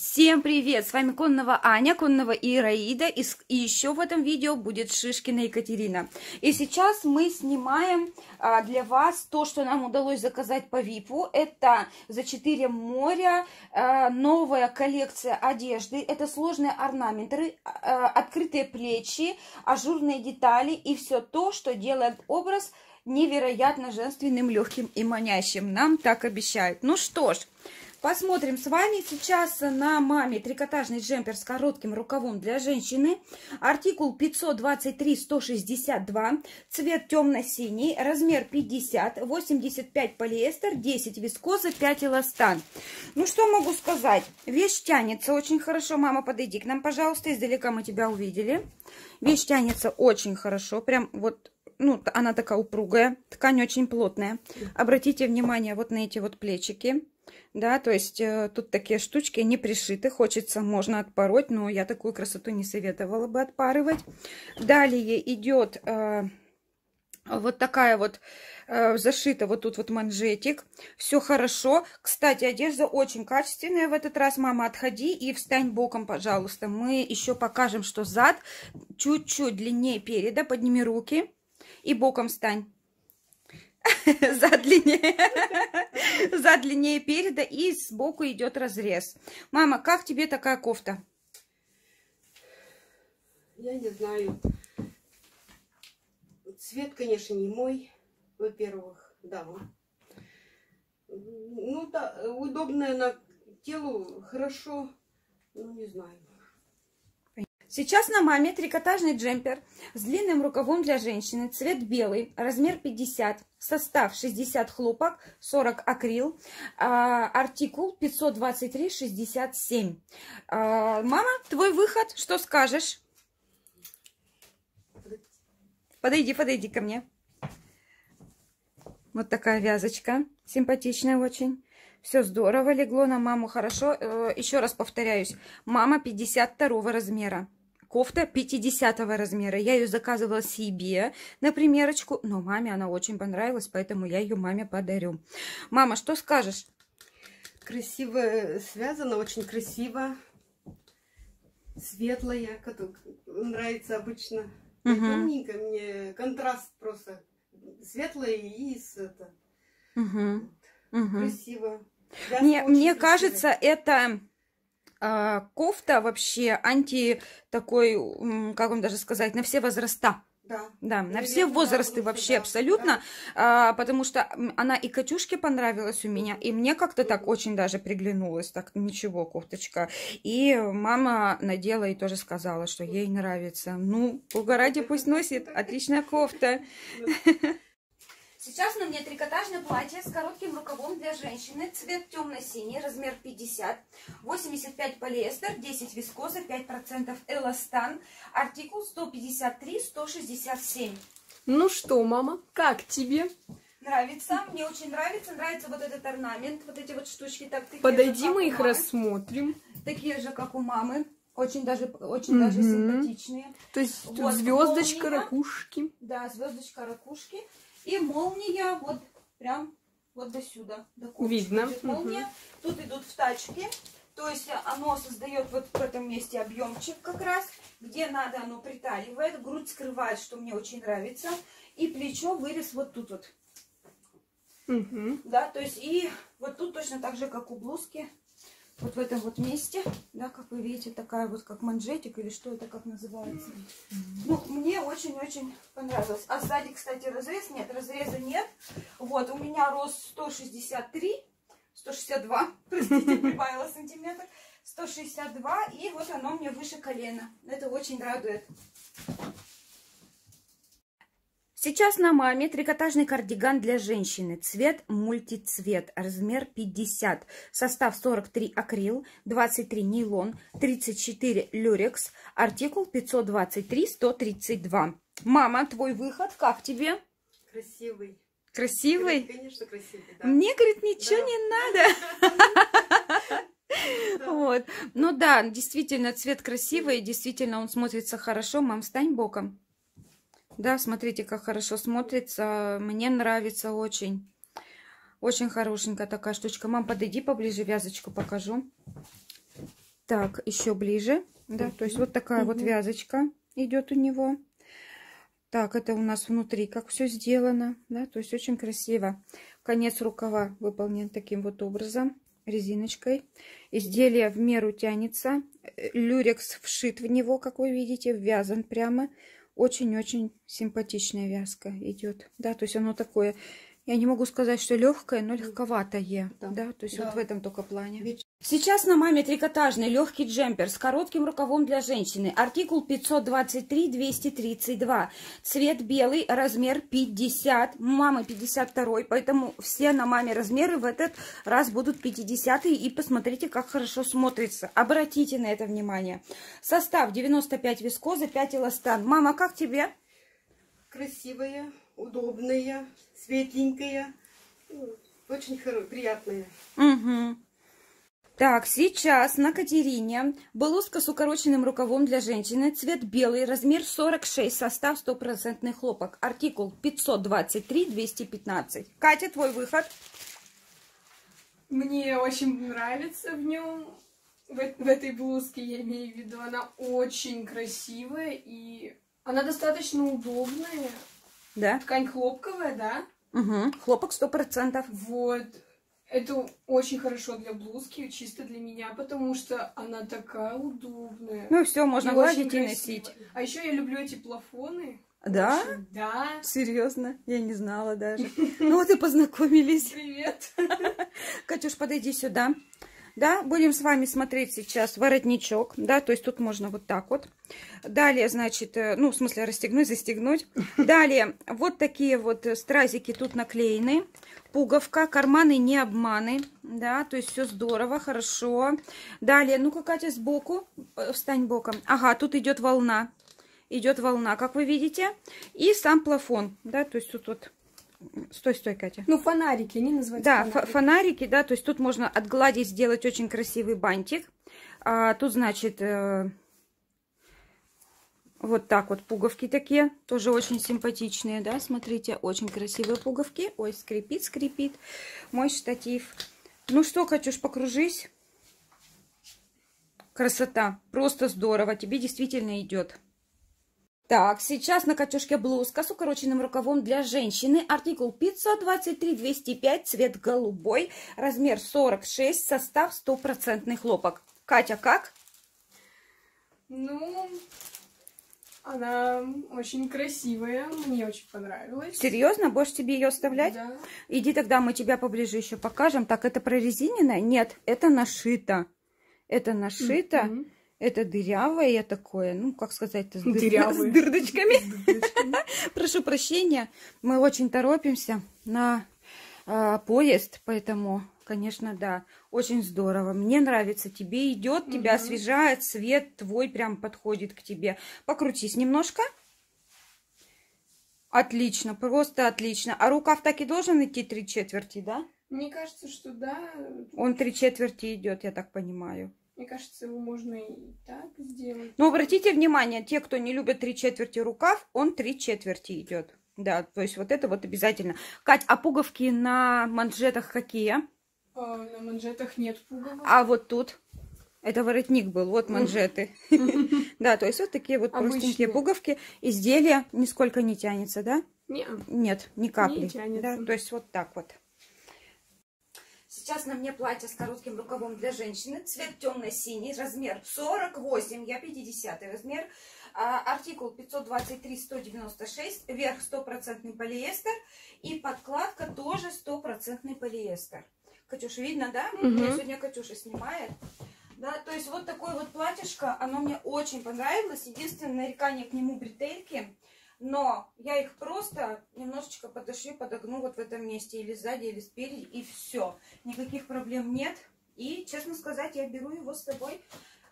Всем привет! С вами Конного Аня, Конного Ираида, и, и еще в этом видео будет Шишкина Екатерина. И сейчас мы снимаем а, для вас то, что нам удалось заказать по ВИПу. Это за 4 моря а, новая коллекция одежды. Это сложные орнаменты, а, открытые плечи, ажурные детали и все то, что делает образ невероятно женственным, легким и манящим. Нам так обещают. Ну что ж, Посмотрим с вами сейчас на маме трикотажный джемпер с коротким рукавом для женщины. Артикул 523-162, цвет темно-синий, размер 50, 85 полиэстер, 10 вискоза, 5 эластан. Ну что могу сказать? Вещь тянется очень хорошо. Мама, подойди к нам, пожалуйста. Издалека мы тебя увидели. Вещь тянется очень хорошо. Прям вот ну, она такая упругая, ткань очень плотная. Обратите внимание вот на эти вот плечики. Да, то есть э, тут такие штучки не пришиты. Хочется, можно отпороть, но я такую красоту не советовала бы отпарывать. Далее идет э, вот такая вот э, зашита вот тут вот манжетик. Все хорошо. Кстати, одежда очень качественная в этот раз. Мама, отходи и встань боком, пожалуйста. Мы еще покажем, что зад чуть-чуть длиннее переда. Подними руки и боком встань. за длиннее, за длиннее переда и сбоку идет разрез. Мама, как тебе такая кофта? Я не знаю. Цвет, конечно, не мой, во-первых, да. Ну, да, удобная на телу, хорошо, ну, не знаю. Сейчас на маме трикотажный джемпер с длинным рукавом для женщины, цвет белый, размер 50, состав 60 хлопок, 40 акрил, а, артикул 523-67. А, мама, твой выход, что скажешь? Подойди, подойди ко мне. Вот такая вязочка, симпатичная очень. Все здорово легло на маму, хорошо. Э, еще раз повторяюсь, мама 52 размера. Кофта 50 размера. Я ее заказывала себе на примерочку, но маме она очень понравилась, поэтому я ее маме подарю. Мама, что скажешь? Красиво связано, очень красиво. Светлая, нравится обычно. Угу. Темненько, мне контраст просто. Светлое и с это. Угу. Угу. Красиво. Мне, мне кажется, это а, кофта вообще анти такой, как вам даже сказать, на все возраста. Да. Да, на все возрасты вообще да, абсолютно, да. А, потому что она и Катюшке понравилась у меня, и мне как-то так очень даже приглянулась, так ничего, кофточка. И мама надела и тоже сказала, что ей нравится. Ну, бога ради, пусть носит, отличная кофта. Сейчас на мне трикотажное платье с коротким рукавом для женщины. Цвет темно-синий, размер 50. 85 полиэстер, 10 вискоза, 5% эластан. Артикул 153-167. Ну что, мама, как тебе? Нравится, мне очень нравится. Нравится вот этот орнамент, вот эти вот штучки. Так, Подойди, же, мы их рассмотрим. Такие же, как у мамы. Очень даже, очень угу. даже симпатичные. То есть вот, звездочка, ракушки. Да, звездочка, ракушки. И молния вот прям вот до сюда. До Видно. Молния. Угу. Тут идут в тачке. То есть оно создает вот в этом месте объемчик как раз. Где надо, оно приталивает. Грудь скрывает, что мне очень нравится. И плечо вырез вот тут вот. Угу. Да, то есть и вот тут точно так же, как у блузки вот в этом вот месте, да, как вы видите, такая вот как манжетик или что это как называется. Mm -hmm. Ну, мне очень-очень понравилось. А сзади, кстати, разрез нет, разреза нет. Вот, у меня рост 163, 162, простите, прибавила сантиметр, 162, и вот оно мне выше колена. Это очень радует. Сейчас на маме трикотажный кардиган для женщины. Цвет мультицвет. Размер 50. Состав 43 акрил, 23 нейлон, 34 люрекс. Артикул 523-132. Мама, твой выход как тебе? Красивый. Красивый? Конечно, красивый, да. Мне, говорит, ничего да. не надо. Вот. Ну да, действительно, цвет красивый, действительно он смотрится хорошо. Мам, стань боком. Да, смотрите, как хорошо смотрится. Мне нравится очень. Очень хорошенькая такая штучка. Мам, подойди поближе, вязочку покажу. Так, еще ближе. Да, то есть вот такая вот вязочка идет у него. Так, это у нас внутри, как все сделано, да, то есть очень красиво. Конец рукава выполнен таким вот образом, резиночкой. Изделие в меру тянется. Люрекс вшит в него, как вы видите, ввязан прямо. Очень-очень симпатичная вязка идет. Да, то есть оно такое я не могу сказать, что легкое, но легковатое. Да, да то есть да. вот в этом только плане. Сейчас на маме трикотажный легкий джемпер с коротким рукавом для женщины. Артикул 523-232. Цвет белый, размер 50. Мамы 52, поэтому все на маме размеры в этот раз будут 50. И посмотрите, как хорошо смотрится. Обратите на это внимание. Состав 95 вискоза, 5 эластан. Мама, как тебе? Красивая, удобная светленькая, очень хоро... приятная. Угу. Так, сейчас на Катерине блузка с укороченным рукавом для женщины, цвет белый, размер 46, состав стопроцентный хлопок, артикул 523-215. Катя, твой выход. Мне очень нравится в нем, в, в этой блузке, я имею в виду, она очень красивая и она достаточно удобная. Да. Ткань хлопковая, да? Угу. Хлопок сто процентов. Вот. Это очень хорошо для блузки, чисто для меня, потому что она такая удобная. Ну все, можно и гладить и носить. А еще я люблю эти плафоны. Да? Очень, да. Серьезно? Я не знала даже. Ну вот и познакомились. Привет. Катюш, подойди сюда. Да, будем с вами смотреть сейчас воротничок, да, то есть тут можно вот так вот. Далее, значит, э, ну, в смысле расстегнуть, застегнуть. Далее, вот такие вот стразики тут наклеены. Пуговка, карманы не обманы, да, то есть все здорово, хорошо. Далее, ну-ка, Катя, сбоку, э, встань боком. Ага, тут идет волна, идет волна, как вы видите. И сам плафон, да, то есть тут вот Стой, стой, Катя. Ну, фонарики, они называются Да, фонарики. фонарики, да, то есть тут можно отгладить, сделать очень красивый бантик. А, тут, значит, э, вот так вот пуговки такие, тоже очень симпатичные, да, смотрите, очень красивые пуговки. Ой, скрипит, скрипит мой штатив. Ну что, Катюш, покружись. Красота, просто здорово, тебе действительно идет. Так, сейчас на Катюшке блузка с укороченным рукавом для женщины. Артикул 523-205, цвет голубой, размер 46, состав стопроцентный хлопок. Катя, как? Ну, она очень красивая, мне очень понравилась. Серьезно? Будешь тебе ее оставлять? Да. Иди тогда мы тебя поближе еще покажем. Так, это прорезиненное? Нет, это нашито. Это нашито. Mm -hmm. Это дырявое такое, ну, как сказать, с, дыр... с дырдочками. Прошу прощения, мы очень торопимся на э, поезд, поэтому, конечно, да, очень здорово. Мне нравится, тебе идет, угу. тебя освежает, цвет твой прям подходит к тебе. Покрутись немножко. Отлично, просто отлично. А рукав так и должен идти три четверти, да? Мне кажется, что да. Он три четверти идет, я так понимаю. Мне кажется, его можно и так сделать. Но обратите внимание, те, кто не любит три четверти рукав, он три четверти идет. Да, то есть вот это вот обязательно. Кать, а пуговки на манжетах какие? А, на манжетах нет пуговок. А вот тут? Это воротник был, вот манжеты. Да, то есть вот такие вот простенькие пуговки. Изделие нисколько не тянется, да? Нет, ни капли. Не тянется. То есть вот так вот. Сейчас на мне платье с коротким рукавом для женщины. Цвет темно-синий, размер 48, я 50 размер. А, артикул 523-196, верх стопроцентный полиэстер. И подкладка тоже стопроцентный полиэстер. Катюша, видно, да? Угу. Меня сегодня Катюша снимает. Да, то есть вот такое вот платьишко, оно мне очень понравилось. Единственное нарекание к нему бретельки но я их просто немножечко подошью, подогну вот в этом месте, или сзади, или спереди, и все. Никаких проблем нет. И, честно сказать, я беру его с собой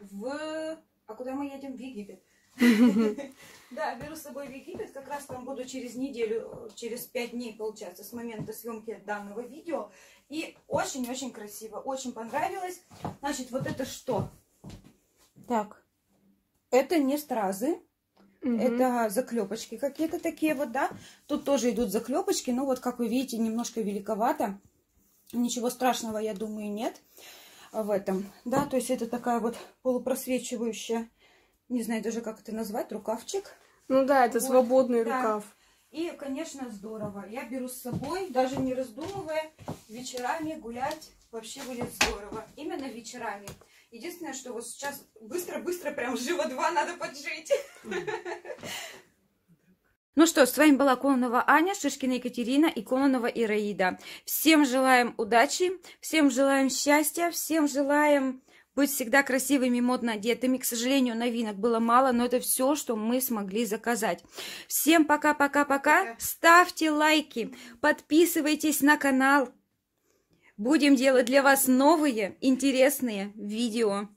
в... А куда мы едем? В Египет. Да, беру с собой в Египет, как раз там буду через неделю, через пять дней, получается, с момента съемки данного видео. И очень-очень красиво, очень понравилось. Значит, вот это что? Так, это не стразы, Угу. Это заклепочки какие-то такие вот, да. Тут тоже идут заклепочки, но вот, как вы видите, немножко великовато. Ничего страшного, я думаю, нет. в этом, да, то есть это такая вот полупросвечивающая, не знаю даже как это назвать, рукавчик. Ну да, это Вот, свободный да. рукав. И, конечно, здорово. Я беру с собой, даже не раздумывая, вечерами гулять вообще будет здорово. Именно вечерами. Единственное, что вот сейчас быстро-быстро, прям живо два надо поджить. Ну что, с вами была Кононова Аня, Шишкина Екатерина и Кононова Ираида. Всем желаем удачи, всем желаем счастья, всем желаем быть всегда красивыми, модно одетыми. К сожалению, новинок было мало, но это все, что мы смогли заказать. Всем пока-пока-пока. Ставьте лайки, подписывайтесь на канал. Будем делать для вас новые интересные видео.